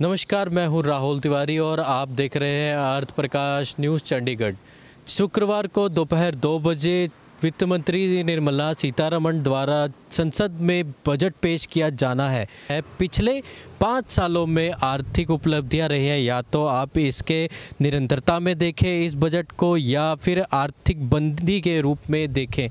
नमस्कार, मैं हूँ राहुल तिवारी और आप देख रहे हैं अर्थ प्रकाश न्यूज़ चंडीगढ़। शुक्रवार को दोपहर दो बजे वित्त मंत्री निर्मला सीतारमण द्वारा संसद में बजट पेश किया जाना है। पिछले पाँच सालों में आर्थिक उपलब्धियाँ रही हैं, या तो आप इसके निरंतरता में देखें इस बजट को, या फिर आर्थिक बंदी के रूप में देखें।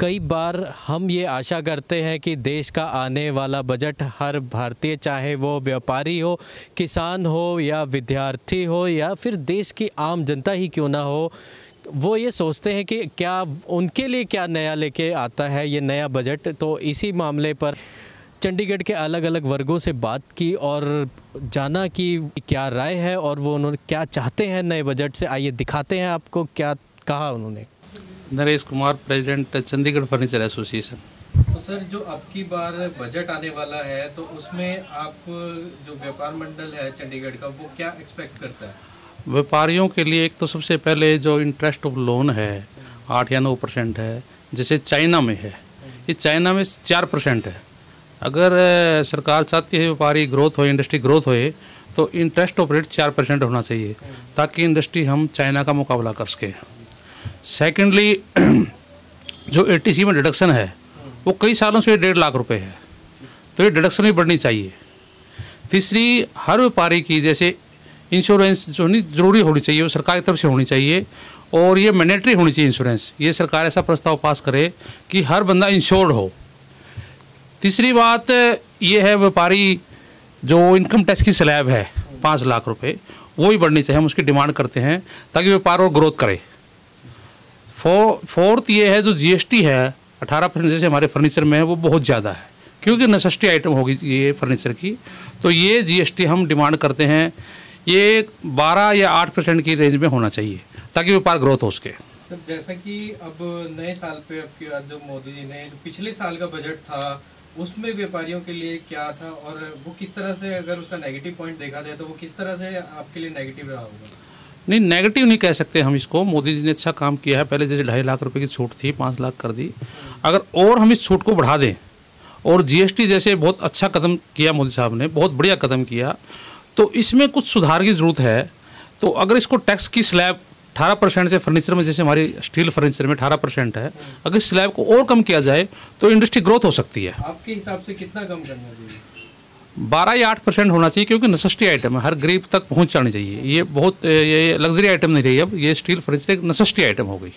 कई बार हम ये आशा करते हैं कि देश का आने वाला बजट हर भारतीय, चाहे वो व्यापारी हो, किसान हो, या विद्यार्थी हो, या फिर देश की आम जनता ही क्यों ना हो वो ये सोचते हैं कि क्या उनके लिए क्या नया लेके आता है ये नया बजट। तो इसी मामले पर चंडीगढ़ के अलग अलग वर्गों से बात की और जाना कि क्या राय है और वो उन्होंने क्या चाहते हैं नए बजट से। आइए दिखाते हैं आपको क्या कहा उन्होंने। Naresh Kumar president Chandigarh furniture association. तो सर जो अब की बार बजट आने वाला है तो उसमें आप जो व्यापार मंडल है चंडीगढ़ का वो क्या एक्सपेक्ट करता है? व्यापारियों के लिए एक तो सबसे पहले जो इंटरेस्ट ऑफ़ लोन है, आठ या नौ परसेंट है, जैसे चाइना में है। ये चाइना में चार परसेंट है। अगर सरकार चाहती है व्यापारी ग्रोथ हो इंडस्ट्री ग्रोथ होए तो इंटरेस्ट ऑफ़ रेट चार परसेंट होना चाहिए, ताकि इंडस्ट्री हम चाइना का मुकाबला कर सके। सेकेंडली जो एटीसी में डिडक्शन है, वो कई सालों से डेढ़ लाख रुपए है। तो ये डिडक्शन भी बढ़नी चाहिए। तीसरी, हर व्यापारी की जैसे इंश्योरेंस जो नहीं, ज़रूरी होनी चाहिए, वो सरकार की तरफ़ से होनी चाहिए और ये मैंडेटरी होनी चाहिए इंश्योरेंस ये सरकार ऐसा प्रस्ताव पास करे कि हर बंदा इंश्योर्ड हो। तीसरी बात, ये है व्यापारी जो इनकम टैक्स की स्लैब है, पाँच लाख रुपए, वो ही बढ़नी चाहिए, हम उसकी डिमांड करते हैं ताकि व्यापार और ग्रोथ करे। फोर फोर्थ ये है जो जीएसटी है, अठारह परसेंट जैसे हमारे फर्नीचर में है, वो बहुत ज़्यादा है, क्योंकि नेसेसिटी आइटम होगी ये फर्नीचर की। तो ये जीएसटी हम डिमांड करते हैं ये बारह या आठ परसेंट की रेंज में होना चाहिए ताकि व्यापार ग्रोथ हो उसके सर जैसा कि अब नए साल पे अब की जो मोदी जी ने पिछले साल का बजट था उसमें व्यापारियों के लिए क्या था और वो किस तरह से अगर उसका नेगेटिव पॉइंट देखा जाए तो वो किस तरह से आपके लिए नेगेटिव रहा होगा? नहीं नेगेटिव नहीं कह सकते हम इसको। मोदी जी ने अच्छा काम किया है। पहले जैसे ढाई लाख रुपए की छूट थी पाँच लाख कर दी। अगर और हम इस छूट को बढ़ा दें और जीएसटी जैसे बहुत अच्छा कदम किया मोदी साहब ने बहुत बढ़िया कदम किया तो इसमें कुछ सुधार की ज़रूरत है। तो अगर इसको टैक्स की स्लैब अठारह परसेंट से फर्नीचर में जैसे हमारी स्टील फर्नीचर में अठारह परसेंट है अगर इस स्लैब को और कम किया जाए तो इंडस्ट्री ग्रोथ हो सकती है। आपके हिसाब से कितना कम करना चाहिए? बारह या आठ परसेंट होना चाहिए क्योंकि नेसेसिटी आइटम है। हर गरीब तक पहुँच जानी चाहिए। ये बहुत ये लग्जरी आइटम नहीं रही अब। ये स्टील फर्नीचर एक नेसेसिटी आइटम हो गई।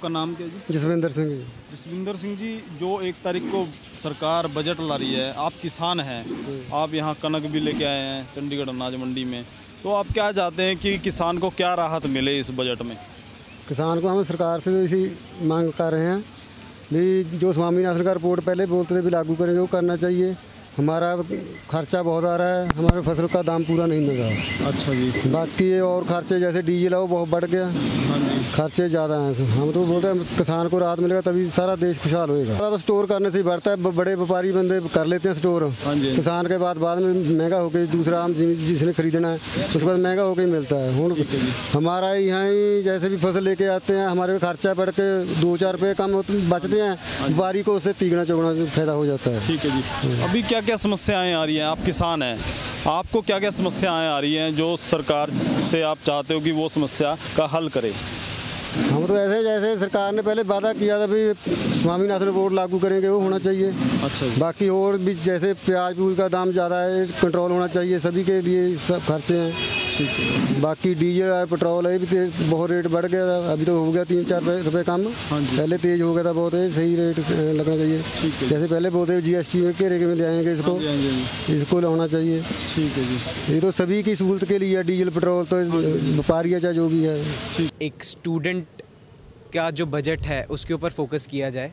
आपका नाम क्या जी? जसविंदर सिंह जी। जसविंदर सिंह जी जो एक तारीख को सरकार बजट ला रही है आप किसान हैं आप यहाँ कनक भी लेके आए हैं चंडीगढ़ अनाज मंडी में तो आप क्या चाहते हैं कि किसान को क्या राहत मिले इस बजट में? किसान को हम सरकार से इसी मांग कर रहे हैं भी जो स्वामीनाथन का रिपोर्ट पहले बोलते थे भी लागू करेंगे वो करना चाहिए। हमारा खर्चा बहुत आ रहा है हमारे फ़सल का दाम पूरा नहीं मिल रहा। अच्छा जी। बाकी और खर्चे जैसे डीजल है वो बहुत बढ़ गया। हाँ खर्चे ज़्यादा हैं। हम तो बोलते हैं किसान को राहत मिलेगा तभी सारा देश खुशहाल होएगा। तो स्टोर करने से ही बढ़ता है बड़े व्यापारी बंदे कर लेते हैं स्टोर हाँ किसान के बाद बाद में महँगा होकर दूसरा आम जिसने खरीदना है उसके बाद महँगा होकर ही मिलता है। हूँ हमारा यहाँ ही जैसे भी फ़सल लेके आते हैं हमारे खर्चा बढ़ के दो चार रुपये कम बचते हैं हाँ व्यापारी को उससे तीगना चौगना फ़ायदा हो जाता है। ठीक है जी। अभी क्या क्या समस्याएँ आ रही हैं? आप किसान हैं। आपको क्या क्या समस्याएँ आ रही हैं जो सरकार से आप चाहते हो कि वो समस्या का हल करे? हम तो ऐसे जैसे सरकार ने पहले वादा किया था भी स्वामीनाथन रिपोर्ट लागू करेंगे वो होना चाहिए। अच्छा बाकी और भी जैसे प्याज प्यूज का दाम ज़्यादा है कंट्रोल होना चाहिए सभी के लिए सब खर्चे हैं। बाकी डीजल और पेट्रोल है भी बहुत रेट बढ़ गया था। अभी तो हो गया तीन चार रुपये कम। हाँ पहले तेज हो गया था बहुत सही रेट लगना चाहिए। जैसे पहले बोलते जीएसटी में घेरे के में ले आएँगे इसको। हाँ हाँ इसको होना चाहिए। ठीक है जी। ये तो सभी की सहूलत के लिए डीजल पेट्रोल तो व्यापारी है चाहे जो भी है। एक स्टूडेंट का जो बजट है उसके ऊपर फोकस किया जाए।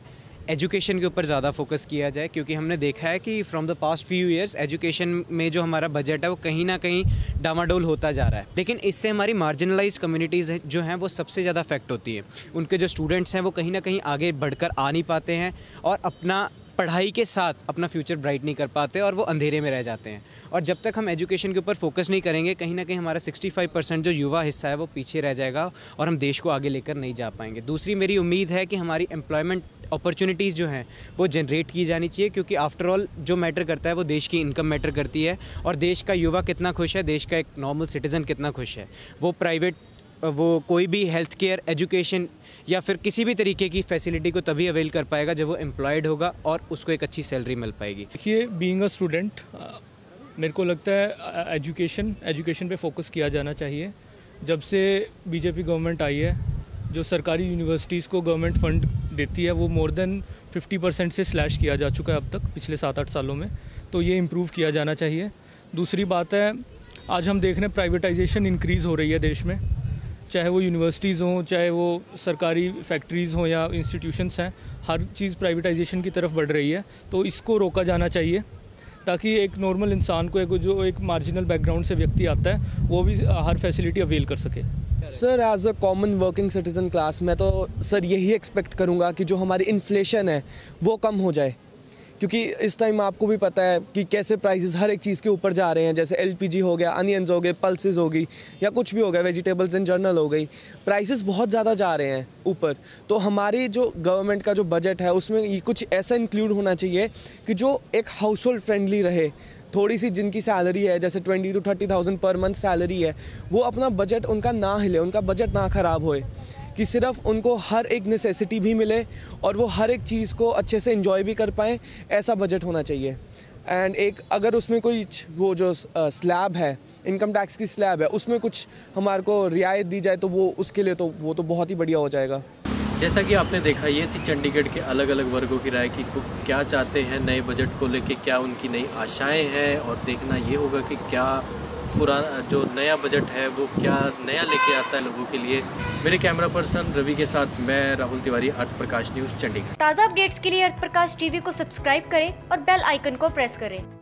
एजुकेशन के ऊपर ज़्यादा फोकस किया जाए, क्योंकि हमने देखा है कि from the past few years education में जो हमारा बजट है, वो कहीं ना कहीं डामाडोल होता जा रहा है। लेकिन इससे हमारी मार्जिनलाइज कम्युनिटीज़ जो हैं, वो सबसे ज़्यादा अफेक्ट होती है। उनके जो स्टूडेंट्स हैं, वो कहीं ना कहीं आगे बढ़कर आ नहीं पाते हैं और अपना पढ़ाई के साथ अपना फ्यूचर ब्राइट नहीं कर पाते और वो अंधेरे में रह जाते हैं। और जब तक हम एजुकेशन के ऊपर फोकस नहीं करेंगे, कहीं ना कहीं हमारा 65 परसेंट जो युवा हिस्सा है वो पीछे रह जाएगा और हम देश को आगे लेकर नहीं जा पाएँगे। दूसरी मेरी उम्मीद है कि हमारी एम्प्लॉयमेंट अपॉर्चुनिटीज़ जो हैं, वो जनरेट की जानी चाहिए, क्योंकि आफ्टर ऑल जो मैटर करता है, वो देश की इनकम मैटर करती है। और देश का युवा कितना खुश है, देश का एक नॉर्मल सिटीज़न कितना खुश है। वो प्राइवेट वो कोई भी हेल्थ केयर एजुकेशन या फिर किसी भी तरीके की फैसिलिटी को तभी अवेल कर पाएगा जब वो एम्प्लॉयड होगा और उसको एक अच्छी सैलरी मिल पाएगी। देखिए बीइंग अ स्टूडेंट मेरे को लगता है एजुकेशन एजुकेशन पे फोकस किया जाना चाहिए। जब से बीजेपी गवर्नमेंट आई है, जो सरकारी यूनिवर्सिटीज़ को गवर्नमेंट फंड देती है, वो मोर देन 50 परसेंट से स्लैश किया जा चुका है अब तक, पिछले सात आठ सालों में। तो ये इम्प्रूव किया जाना चाहिए। दूसरी बात है, आज हम देख रहे हैं प्राइवेटाइजेशन इंक्रीज़ हो रही है देश में। चाहे वो यूनिवर्सिटीज़ हों, चाहे वो सरकारी फैक्ट्रीज़ हों या इंस्टीट्यूशंस हैं, हर चीज़ प्राइवेटाइजेशन की तरफ़ बढ़ रही है। तो इसको रोका जाना चाहिए ताकि एक नॉर्मल इंसान को, एक जो एक मार्जिनल बैकग्राउंड से व्यक्ति आता है, वो भी हर फैसिलिटी अवेल कर सके। Sir as a common working citizen class मैं तो सर यही एक्सपेक्ट करूँगा कि जो हमारी इन्फ्लेशन है, वो कम हो जाए। क्योंकि इस टाइम आपको भी पता है कि कैसे प्राइसेस हर एक चीज़ के ऊपर जा रहे हैं, जैसे एलपीजी हो गया अनियंस हो गए पल्सेस हो गई, या कुछ भी हो गया वेजिटेबल्स इन जर्नल हो गई प्राइसेस बहुत ज़्यादा जा रहे हैं ऊपर। तो हमारी जो गवर्नमेंट का जो बजट है, उसमें कुछ ऐसा इंक्लूड होना चाहिए कि जो एक हाउस होल्ड फ्रेंडली रहे थोड़ी सी जिनकी सैलरी है, जैसे twenty to thirty thousand per month salary है, वो अपना बजट उनका ना हिले, उनका बजट ना ख़राब होए। कि सिर्फ़ उनको हर एक नेसेसिटी भी मिले और वो हर एक चीज़ को अच्छे से इंजॉय भी कर पाएँ, ऐसा बजट होना चाहिए। एंड एक अगर उसमें कोई वो जो स्लैब है इनकम टैक्स की स्लैब है, उसमें कुछ हमारे को रियायत दी जाए तो वो उसके लिए तो वो तो बहुत ही बढ़िया हो जाएगा। जैसा कि आपने देखा, ये थी चंडीगढ़ के अलग अलग वर्गों की राय की क्या चाहते हैं नए बजट को लेके, क्या उनकी नई आशाएँ हैं, और देखना ये होगा कि क्या पुराना, जो नया बजट है, वो क्या नया लेके आता है लोगों के लिए? मेरे कैमरा पर्सन रवि के साथ मैं राहुल तिवारी अर्थ प्रकाश न्यूज़, चंडीगढ़। ताज़ा अपडेट्स के लिए अर्थ प्रकाश टीवी को सब्सक्राइब करें और बेल आइकन को प्रेस करें।